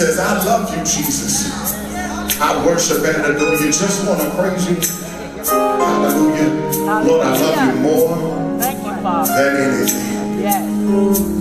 says, I love you, Jesus. I worship and adore you. Just want to praise you. Hallelujah. Lord, I love you more Thank you, Father. than anything.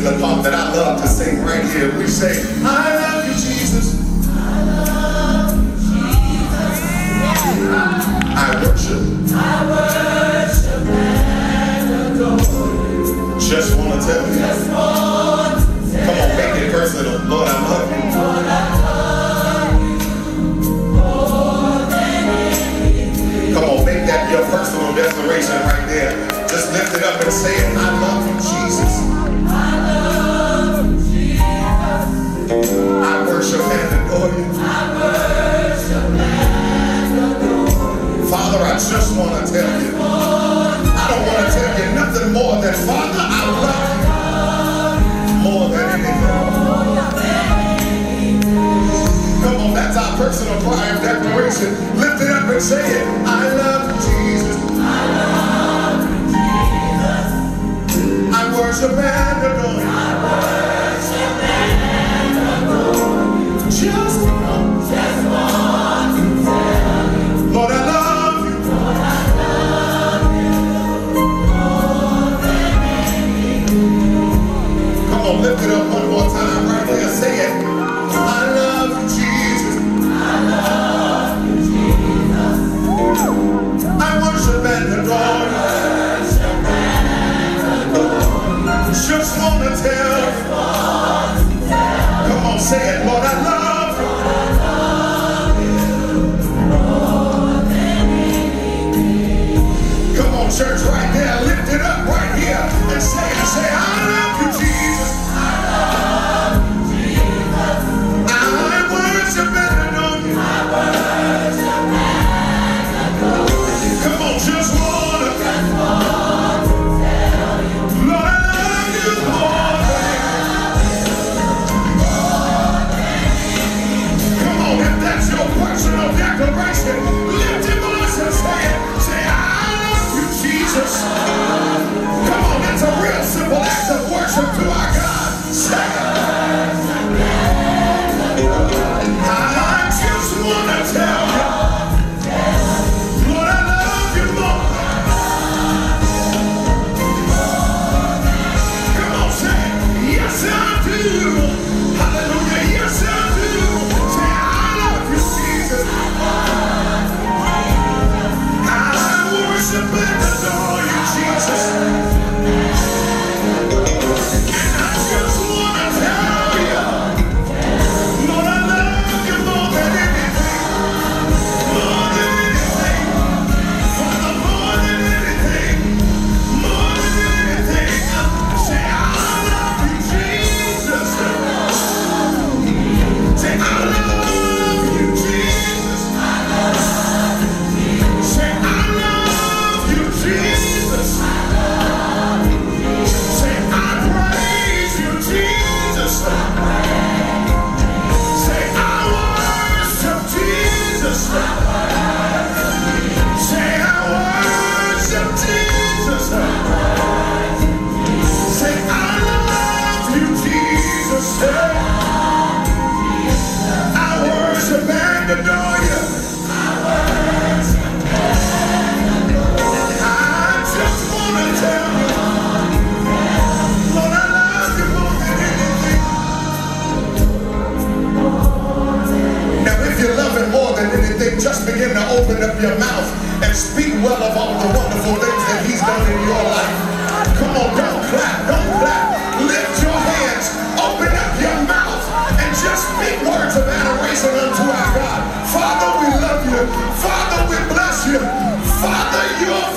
The pump that I love to sing right here. We say, I open up your mouth and speak well of all the wonderful things that he's done in your life. Come on, don't clap, don't clap. Lift your hands, open up your mouth, and just speak words of adoration unto our God. Father, we love you. Father, we bless you. Father, you're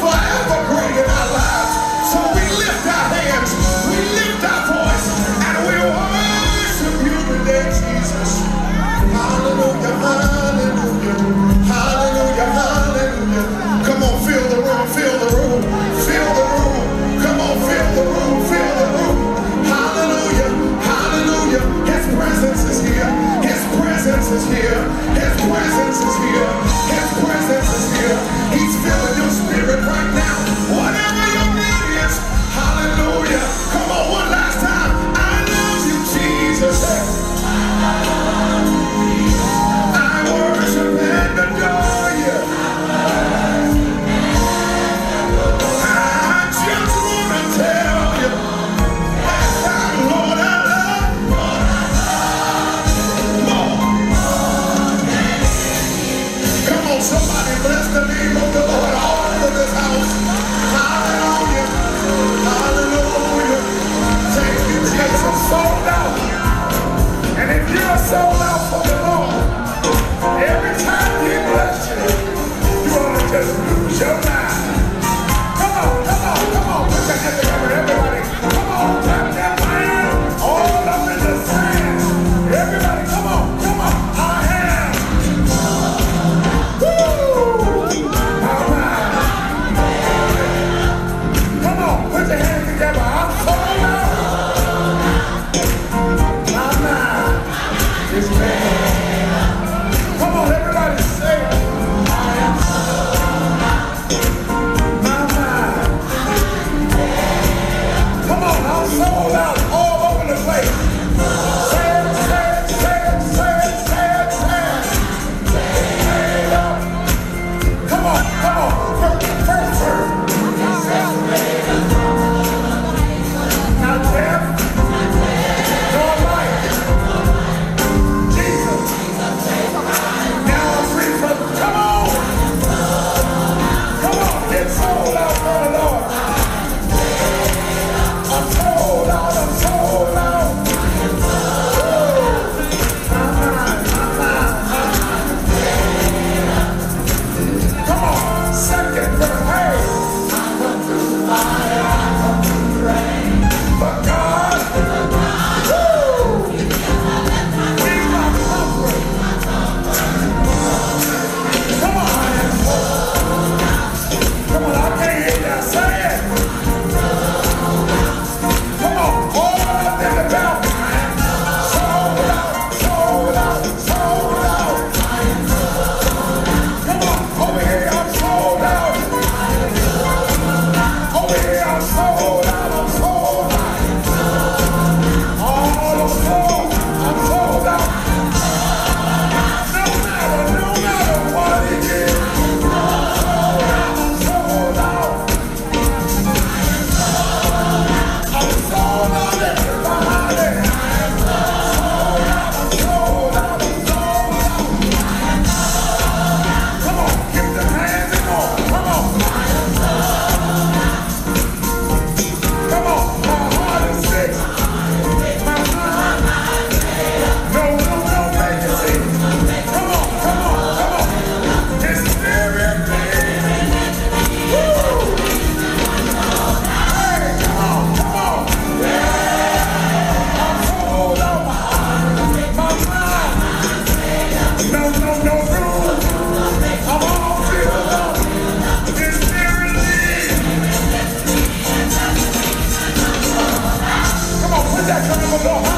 That's how I'm gonna